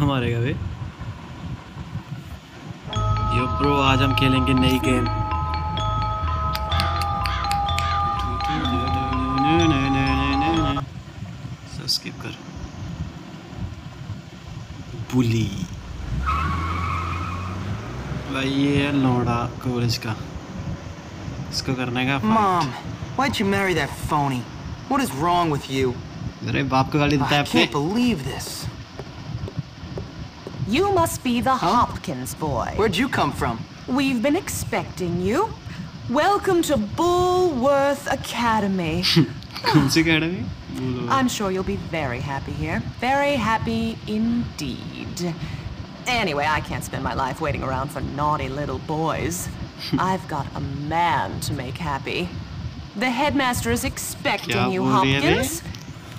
कितना मारेगा वे यो ब्रो आज हम खेलेंगे नई गेम स्किप कर। बुली भाई ये है लौड़ा कॉलेज का। इसको करने का Mom, why'd you marry that phony? What is wrong with you? अरे बाप को गाली देता है I can't अपने। believe this. You must be the huh? Hopkins boy. Where'd you come from? We've been expecting you. Welcome to Bullworth Academy. Hmm. Ah. Academy? I'm sure you'll be very happy here. Very happy indeed. Anyway, I can't spend my life waiting around for naughty little boys. Hmm. I've got a man to make happy. The headmaster is expecting you, Hopkins,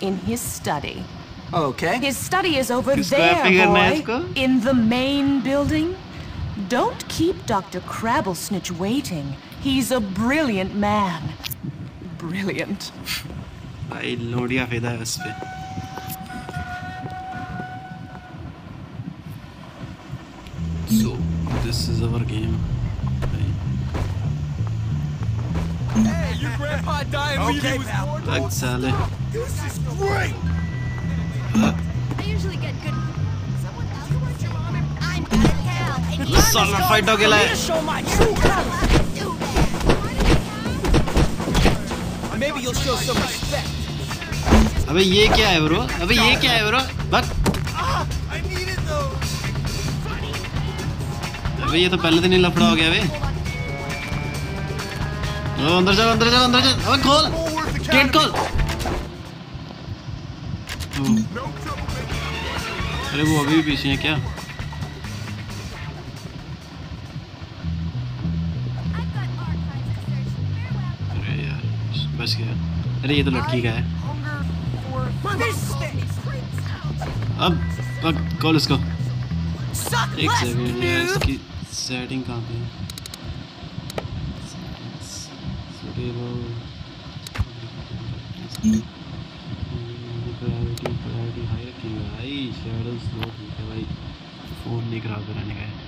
in his study. Okay. His study is over किसको there, happy करना है boy. इसको? In the main building. Don't keep Dr. Crabblesnitch waiting. He's a brilliant man. Brilliant. भाई लोडिया फेदा है उस पे So, this is our game. भाई, Hey, your grandpa died when Okay, he was pal. born. Bak साले This is great! You'll show some respect. अबे ये क्या है ब्रो अबे ये क्या है ब्रो बक! अबे ये तो पहले दिन ही लफड़ा हो गया बे ओ अंदर चल अंदर चल अंदर चल। अबे खोल। गेट खोल। अरे वो अभी भी पीछे है क्या? बच गया अरे ये तो लड़की का है अब अब कॉल इसको एक सेकंड इसकी सेटिंग कहाँ पे है प्रायोरिटी प्रायोरिटी हाई रखेंगे भाई शेडोज लो ठीक है भाई फ़ोन नहीं खराब कराने का है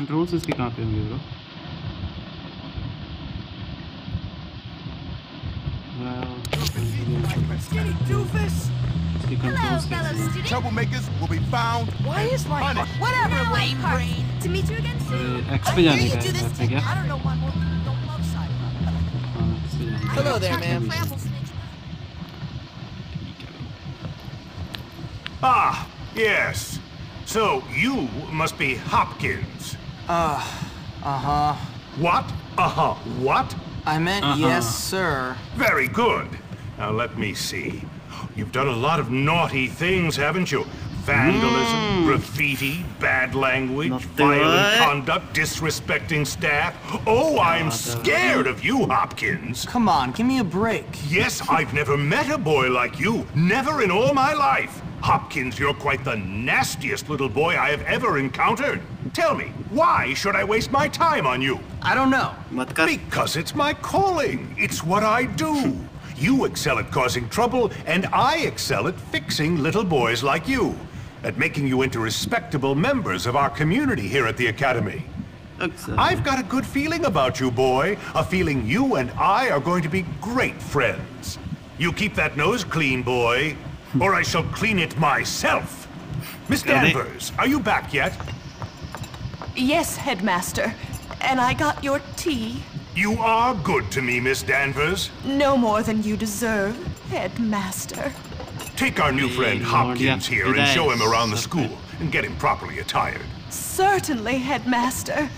कंट्रोल्स इसके कहाँ पे होंगे ब्रो Skinny doofus! इसके Hello, कंट्रोल्स fellow कैसे हैं student. Troublemakers will be found Why is my punished. whatever Now, lame Park. brain? To meet you again soon. X पे जाने का do है this F पे क्या I don't know why more people don't love sci हाँ इस पे जाने का Hello है। there, X पे ma'am. भी जाना है। Crabblesnitch. ठीक है भाई। Ah, yes. So you must be Hopkins. Uh, uh-huh. What? Uh huh. What? I meant Uh-huh. yes, sir. Very good. Now let me see. You've done a lot of naughty things, haven't you? Vandalism, graffiti, bad language, Naughty violent what? conduct, disrespecting staff. Oh, I'm scared of you, Hopkins. Come on, give me a break. Yes, I've never met a boy like you. Never in all my life. Hopkins, you're quite the nastiest little boy I have ever encountered. Tell me, why should I waste my time on you? I don't know. Because it's my calling. It's what I do. You excel at causing trouble, and I excel at fixing little boys like you. At making you into respectable members of our community here at the Academy. I've got a good feeling about you, boy. A feeling you and I are going to be great friends. You keep that nose clean, boy, or I shall clean it myself. Miss Danvers, are you back yet? Yes, headmaster. And I got your tea. You are good to me, Miss Danvers. No more than you deserve, headmaster. Take our new friend Hey, Hopkins Lord, yeah. here and show him around the Yes, school and get him properly attired. Certainly, headmaster.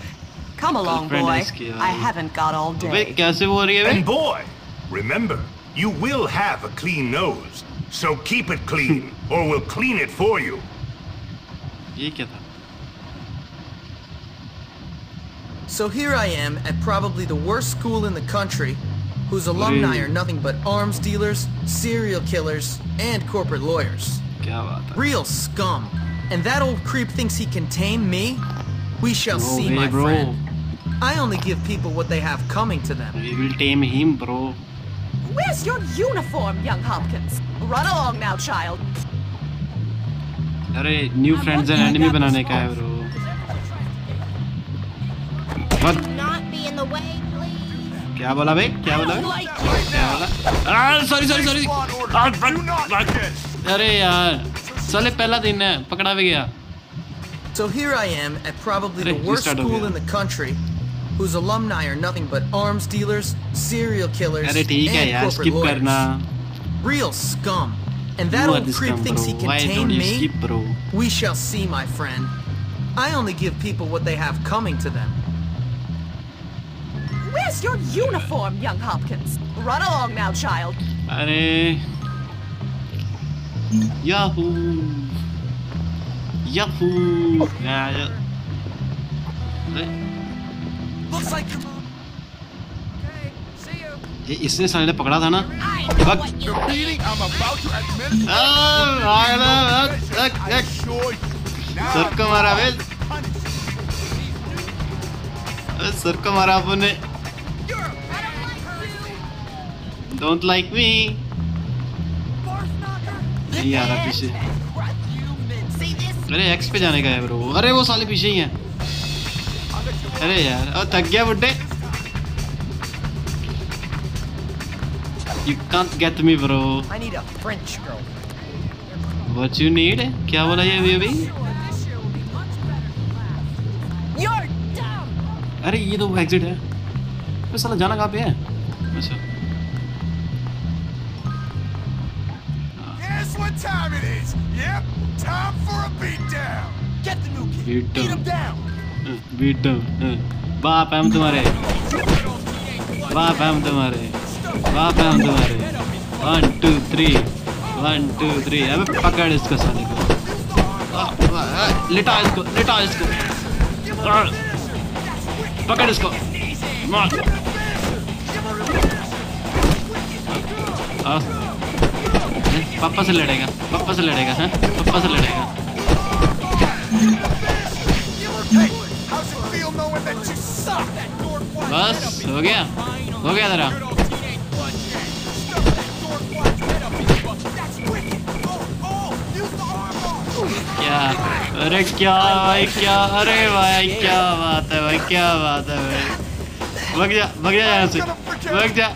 Come along, Girlfriend boy. is cute. I haven't got all अबे day. कैसे वो हो रही है And bay boy, remember, you will have a clean nose. So keep it clean, or we'll clean it for you. ये क्या था So here I am at probably the worst school in the country, whose alumni Really? are nothing but arms dealers, serial killers, and corporate lawyers. क्या बात है Real scum. And that old creep thinks he can tame me? We shall No see, way, my bro. friend. I only give people what they have coming to them. We will tame him, bro. Where's your uniform, young Hopkins? Run along now, child. अरे new friends and enemy बनाने का है bro be in the way, please. क्या बोला भाई क्या बोला भाई क्या बोला सॉरी सॉरी सॉरी अरे यार साले पहला दिन है पकड़ा भी गया So here I am at probably the Hey, you worst start over school here. in the country, whose alumni are nothing but arms dealers, serial killers, अरे ठीक है and यार corporate स्किप lawyers. करना Real scum. And that You are old the creep scum, thinks he bro. can Why tame don't you me? skip, bro? We shall see, my friend. I only give people what they have coming to them. Where's your uniform, young Hopkins? Run along now, child. अरे Yahoo Yahoo यार अरे, Looks like your mom. Okay, see you. ये इसने साले ने पकड़ा था ना Fuck. The beating I'm about to administer. Don't like me नहीं आ रहा पीछे। अरे एक्स पे जाने का है ब्रो अरे वो साले पीछे ही हैं। अरे यार और थक गया बुड्ढे। You can't get me bro. What you need क्या बोला ये अभी अभी. अरे ये तो एग्जिट है। तो साला जाना कहाँ पे है? अच्छा। What time it is? Yep, time for a beatdown. Get the new kid. Beat Beat down. him down. Beat down बाप हम तुम्हारे बाप हम तुम्हारे बाप हम तुम्हारे one two three one two three अबे पकड़ इसको साले को लिटा इसको लिटा इसको पकड़ इसको मार पापा से लड़ेगा, पापा से लड़ेगा, हैं? पापा से लड़ेगा। बस, हो गया हो गया तेरा. क्या, अरे क्या भाई, क्या, अरे भाई, क्या बात है भाई, क्या बात है भाई। भग जा भग जा यहाँ से, भग जा।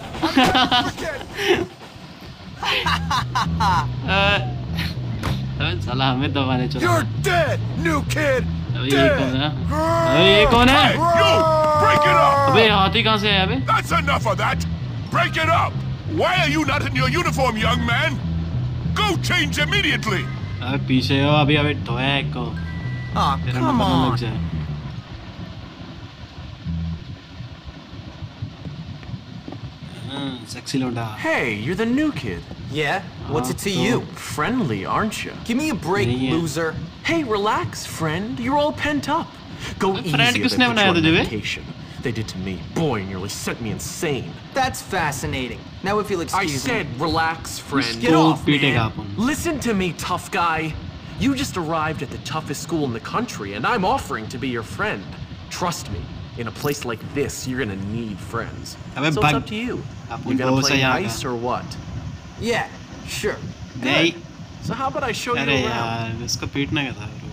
अ- अबे साला हमें दबाने चला You're dead, new kid. अबे ये कौन है अबे ये कौन है You! Break it up! अबे हाथी कहाँ से है अबे That's enough of that! Break it up! Why are you not in your uniform, young man? Go change immediately! अबे पीछे हो अभी अबे धोया एक को Aw, तेरा come नंबर ना लग on. जाए Sexy Hey, you're the new kid. Yeah? What's it to uh-huh. you? Friendly, aren't you? Give me a break, yeah. loser. Hey, relax, friend. You're all pent up. Go easy on medication. They did to me. Boy, nearly sent me insane. That's fascinating. Now if you'll excuse me. I said me. relax, friend. Get off, man. Listen to me, tough guy. You just arrived at the toughest school in the country, and I'm offering to be your friend. Trust me, in a place like this, you're gonna need friends. अबे so bug- it's up to you. Upon You gonna बहुत play सही आ nice or what? Yeah, sure. नहीं So how about I show you अरे around? यार इसको पीटने का था bro.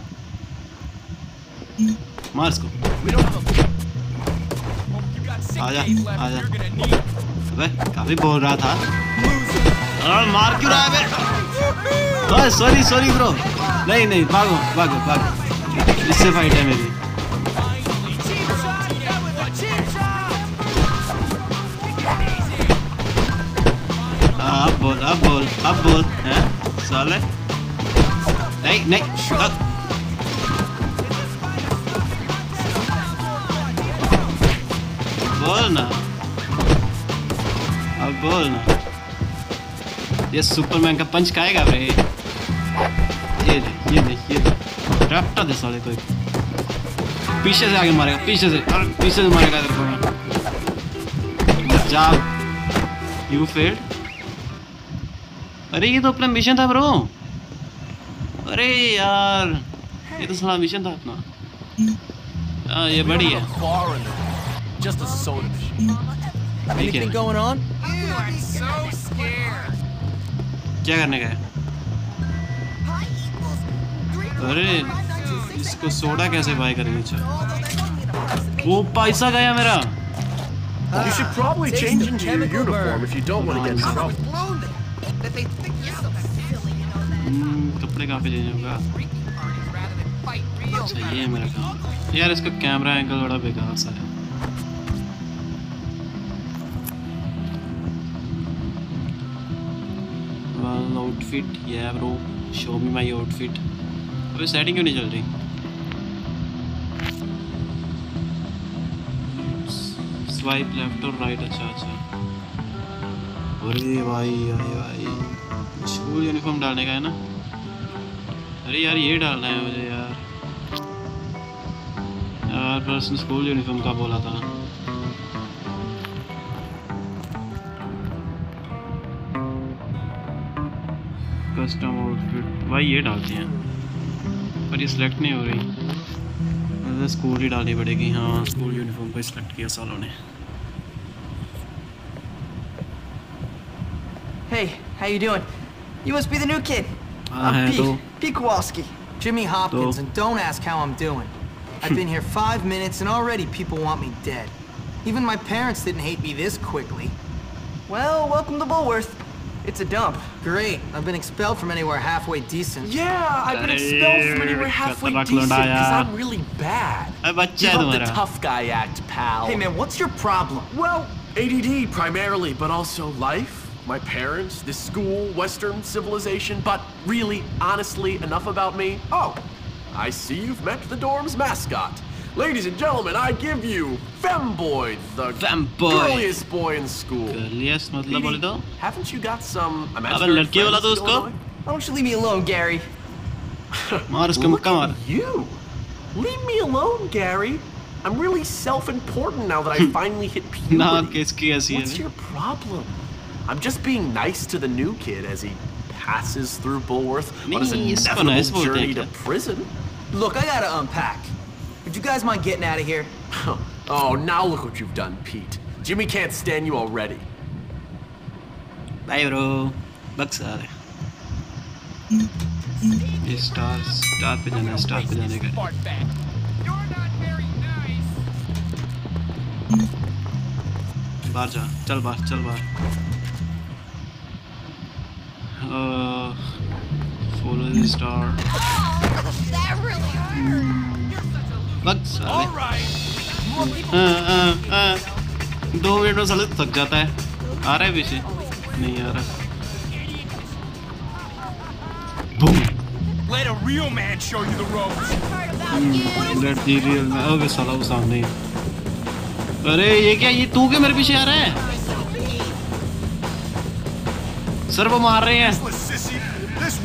मार इसको We don't have a. You got six आजा, days left. आजा। You're gonna need. अबे काफी बोल रहा था अरे मार क्यों रहा है बे ओए सॉरी सॉरी ब्रो नहीं नहीं भागो भागो भागो इससे फाइट है मेरी अब बोल, हैं? साले नहीं नहीं अब- बोल ना। अब बोल ना। ये सुपरमैन का पंच खाएगा रे ये ले ये ले ये ले रफ्ता दे साले कोई। पीछे से आगे मारेगा, पीछे से। अरे पीछे से मारेगा तेरे को। जा। यू फेल्ड अरे ये तो अपना मिशन था ब्रो अरे यार ये तो साला मिशन था अपना हाँ ये बड़ी है. Just a soda machine. Anything going on? You are so scared. क्या करने का है अरे इसको सोडा कैसे बाय करेंगे अच्छा वो पैसा गया मेरा You should probably change into your uniform if you don't want to get in trouble. कपड़े कहाँ पे चेंज होगा अच्छा ये है मेरा काम। यार, इसका कैमरा एंगल बड़ा बेकार सा है। Well outfit, yeah, bro. Show me my outfit. अबे सेटिंग क्यों नहीं चल रही? स्वाइप लेफ़्ट और राइट अच्छा अच्छा। अरे भाई भाई भाई। स्कूल यूनिफॉर्म डालने का है ना? अरे यार ये डालना है मुझे यार। यार बस स्कूल यूनिफॉर्म का बोला था? कस्टम आउटफिट भाई ये डालते हैं। पर ये सिलेक्ट नहीं हो रही। स्कूल ही डालनी पड़ेगी। हाँ स्कूल यूनिफॉर्म को सिलेक्ट किया सालों ने। Hey, how you doing? You must be the new kid. हाँ है Pete. Pete Kowalski, Jimmy Hopkins, and don't ask how I'm doing. I've been here five minutes and already people want me dead. Even my parents didn't hate me this quickly. Well, welcome to Bulworth. It's a dump. Great. I've been expelled from anywhere halfway decent. Yeah, I've been expelled from anywhere halfway decent because I'm really bad. Give up the tough guy act, pal. Hey man, what's your problem? Well, ADD primarily, but also life my parents, this school, Western civilization, but really, honestly, enough about me. Oh, I see you've met the dorm's mascot. Ladies and gentlemen, I give you Femboy, the Femboy. girliest boy in school. गर्लियस मतलब बोले तो Petey, haven't you got some अबे imaginary लड़की वाला friends तो still उसको going? Why don't you leave me alone, Gary? मार उसको Look मुक्का मार at you. Leave me alone, Gary. I'm really self-important now that I finally hit puberty. ना किसकी ऐसी What's है your problem? I'm just being nice to the new kid as he passes through Bullworth on his नहीं, इसको inevitable nice बोलते हैं journey to क्या? prison. Look, I gotta unpack. Would you guys mind getting out of here? oh, now look what you've done, Pete. Jimmy can't stand you already. Bye bro bucks आ रहे ये star star पे जाना है star पे जाने का है। Fart back. You're not very nice. बाहर जा चल बाहर चल बाहर follow the star That really hurt. रहे right. हाँ, हाँ, हाँ। दो मिनट में साले थक जाता है आ रहा है पीछे नहीं आ रहा boom Let a real man show you the ropes. You. Let the real man okay साला वो सामने। अरे ये क्या ये तू क्या मेरे पीछे आ रहा है सर, वो मार रहे हैं।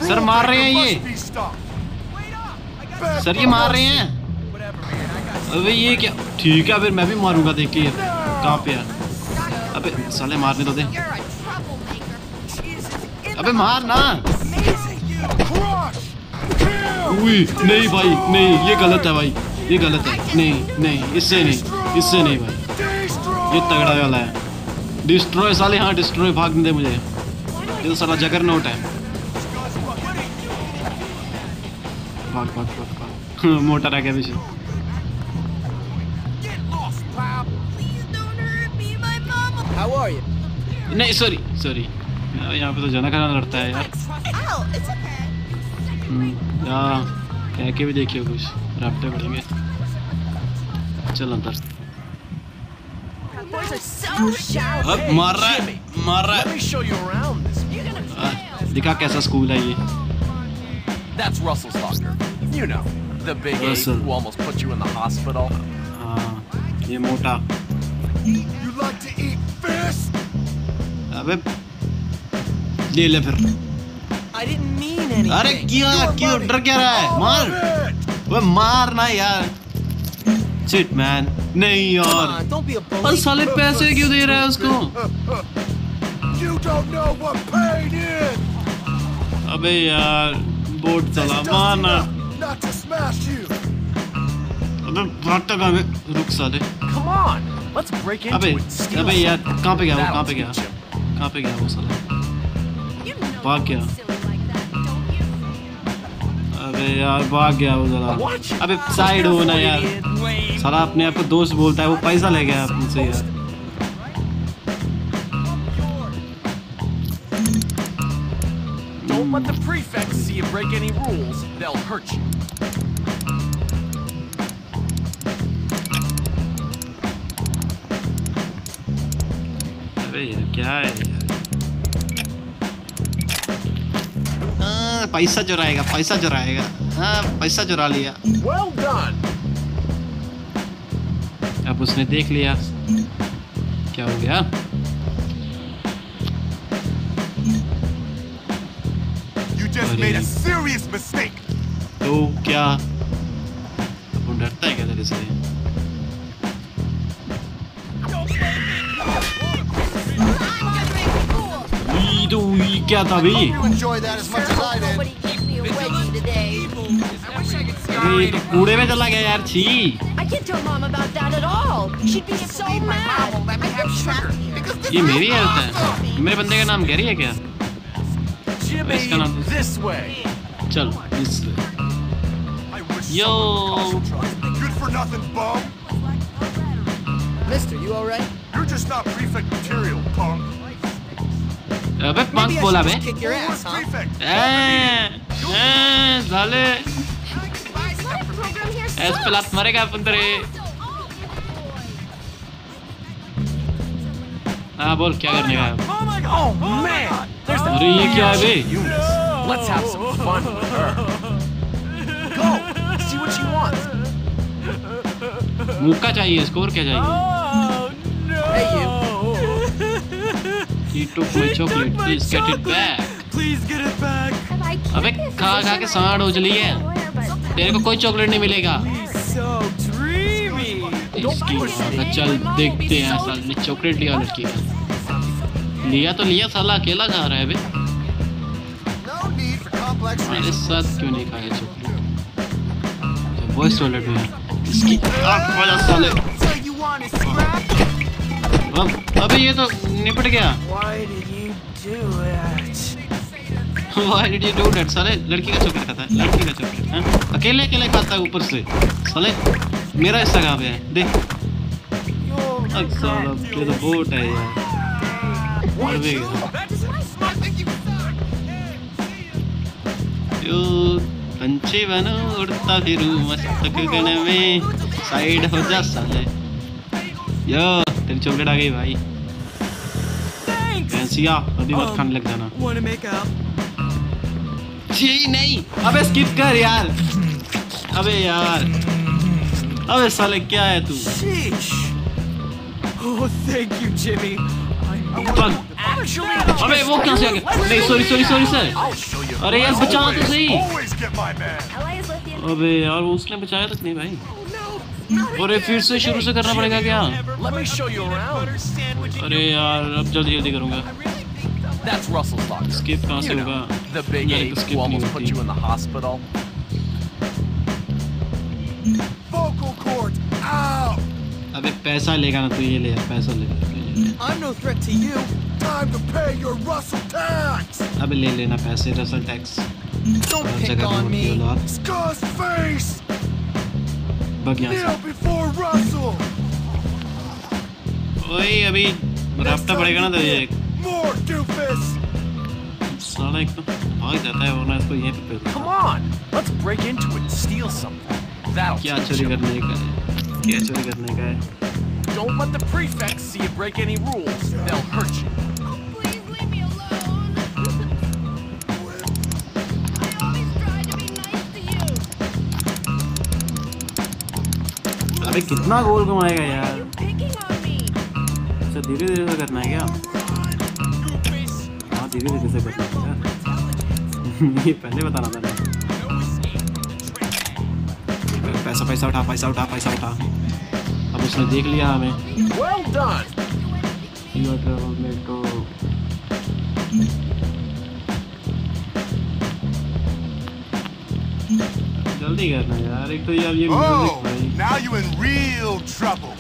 rule मार रहे हैं ये। सर, ये मार रहे हैं। अबे, ये क्या? ठीक है, फिर मैं भी मारूँगा, देख के कहाँ पे यार? अबे, साले, मारने तो दे। अबे, मार ना। उई, नहीं भाई, नहीं, ये गलत है भाई। ये गलत है। नहीं नहीं, इससे नहीं इससे नहीं भाई। ये तगड़ा वाला है। डिस्ट्रॉय, साले हाँ डिस्ट्रॉय, भागने दे मुझे। ये तो साला जगर नोट है। भाग भाग भाग भाग। मोटा रह गया पीछे? नहीं सॉरी सॉरी यहाँ पे तो जना खना लड़ता है यार। Ow, हम्म, यहाँ कह के भी देखिए कुछ। रफ्ते पड़ेंगे चल अंदर. अब मार रहा है मार रहा है। दिखा कैसा स्कूल है ये That's Russell Stalker. You know, the big Russell. ape who almost put you in the hospital. हाँ ये मोटा You like to eat fish? अबे ले ले फिर I didn't mean anything. अरे क्या क्यों डर क्या रहा है मार वे मार ना यार शिट मैन नहीं यार on, don't be a और bully. साले पैसे क्यों दे रहा है उसको You don't know what pain is! अबे यार बोट चलाना अबे भाटा कहाँ पे रुक साले। अबे अबे यार कहाँ पे गया वो कहाँ पे गया? कहाँ पे गया वो साले? भाग गया। अबे यार भाग गया वो साला। अबे साइड हो ना यार। साला अपने आप को दोस्त बोलता है वो पैसा ले गया मुझसे यार। you break any rules. They'll hurt you. अबे यार क्या है यार हाँ, पैसा चुराएगा पैसा चुराएगा हाँ पैसा चुरा लिया Well done. अब उसने देख लिया क्या हो गया तो क्या? अपन डरता है क्या तेरे से? तो क्या था भाई? तो कूड़े में चला गया यार छी। ये मेरी हेल्थ है। मेरे बंदे का नाम कह रही है क्या? Jimmy, It's gonna- this way. चल इस I wish Yo. someone would cause some trouble. Good for nothing, bum. Mister, you alright? You're just not prefect material, punk. अबे Maybe पंख I बोला should bay just kick your ass, huh? Prefect. ए, ए, साले program here ऐस पे लात मारेगा अपन तेरे हाँ बोल क्या करने का है Oh. Oh अरे ये क्या है बे Let's have some fun with her. Go. See what she wants. मुक्का चाहिए इसको और क्या चाहिए Hey, you. He took my chocolate. Please get it back. Please get it back. Have I अबे खा खा के सांड उजली है तेरे को कोई चॉकलेट नहीं मिलेगा इसकी चल देखते हैं साल ने चॉकलेट लिया लड़की का लिया तो लिया साला अकेला खा रहा है बे मेरे साथ क्यों नहीं खाया चॉकलेट बॉयज़ टॉयलेट में। इसकी आँख वाला साले? अब अबे ये तो निपट गया। Why did you do it? Why did you do that? साले लड़की का चॉकलेट खाता है लड़की का चॉकलेट हैं अकेले अकेले खाता है ऊपर से। साले मेरा हिस्सा कहाँ पे है? देख। अब साला ये तो बोट है यार। मर भी यो पंछी बनो उड़ता फिरू मस्त गगन में साइड हो जा साले। यो तेरी चॉकलेट आ गई भाई। भैंसिया अभी मत खाने लग जाना? जी नहीं अबे स्किप कर यार। अबे यार। अबे साले क्या है तू. Oh, thank you, Jimmy. Actually, अबे वो कहाँ से आ गया नहीं सॉरी सॉरी सॉरी सर. अरे यार बचा तो सही. अबे यार वो उसने बचाया तक नहीं भाई अरे फिर से शुरू से करना पड़ेगा क्या. अरे यार अब जल्दी जल्दी करूँगा That's Russell's doctor. स्किप कहाँ से You know, होगा the big ape who almost put you in the hospital. Vocal cords out. अबे पैसा लेगा ना तू ये ले पैसा ले ले, ले, ले। I'm no threat to you. Time to pay your Russell tax. अबे ले लेना पैसे Russell tax Don't her pick जगह on ढूंढती me. हो लात Scuss face. भग यहाँ Kneel से before Russell. ओए अभी राफ्ता पड़ेगा ना तो ये More doofus. साला एक तो भाग जाता है वरना इसको यहीं पे पे Come on, let's break into it and steal something. That'll क्या teach चोरी him. करने का है क्या चोरी करने का है Don't let the prefects see you break any rules. They'll hurt you. अबे कितना गोल घुमाएगा यार. अच्छा धीरे धीरे से करना है क्या? हाँ धीरे धीरे से करना है क्या? ये पहले बताना था पैसा पैसा उठा पैसा उठा पैसा उठा। अब उसने देख लिया हमें। Well done. जल्दी करना यार एक तो यार ये Oh, भाई now you're in real trouble.